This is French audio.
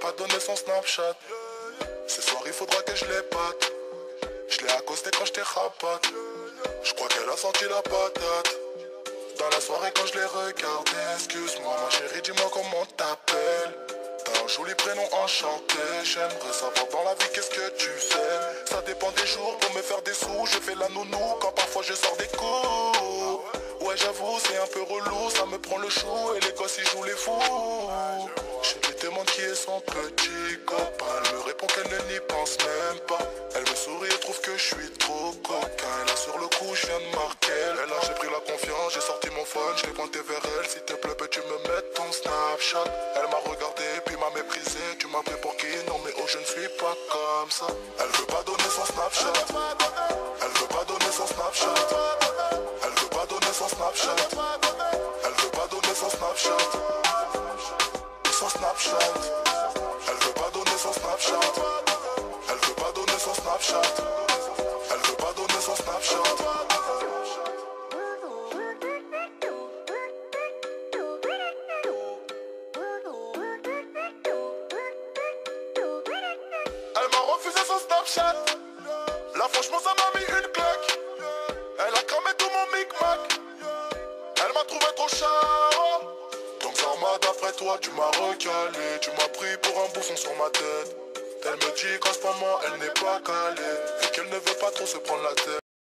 pas donné son Snapchat. Ce soir, il faudra que je l'épate. Je l'ai accosté quand je t'ai rapat. Je crois qu'elle a senti la patate. Dans la soirée quand je l'ai regardé, excuse-moi ma chérie, dis-moi comment t'appelles. T'as un joli prénom enchanté, j'aimerais savoir dans la vie qu'est-ce que tu fais? Ça dépend des jours pour me faire des sous, je fais la nounou quand parfois je sors des coups. Ouais j'avoue c'est un peu relou, ça me prend le chou et les gosses ils jouent les fous. Son petit copain, elle me répond qu'elle n'y pense même pas. Elle me sourit et trouve que je suis trop coquin. Et là sur le coup je viens de marquer. Et là j'ai pris la confiance, j'ai sorti mon phone, je l'ai pointé vers elle. S'il te plaît peux-tu me mettre ton Snapchat? Elle m'a regardé puis m'a méprisé. Tu m'as pris pour qui? Non mais oh je ne suis pas comme ça. Elle veut pas donner son Snapchat. Elle veut Elle veut pas donner son Snapchat. Elle veut pas donner son Snapchat. Elle m'a refusé son Snapchat. Là, franchement, ça m'a mis une claque. Elle a cramé tout mon micmac. Elle m'a trouvé trop charo. Donc, ça d'après toi, tu m'as recalé. Tu m'as pris pour un bouffon sur ma tête. Elle me dit qu'en ce moment, elle n'est pas calée. Et qu'elle ne veut pas trop se prendre la tête.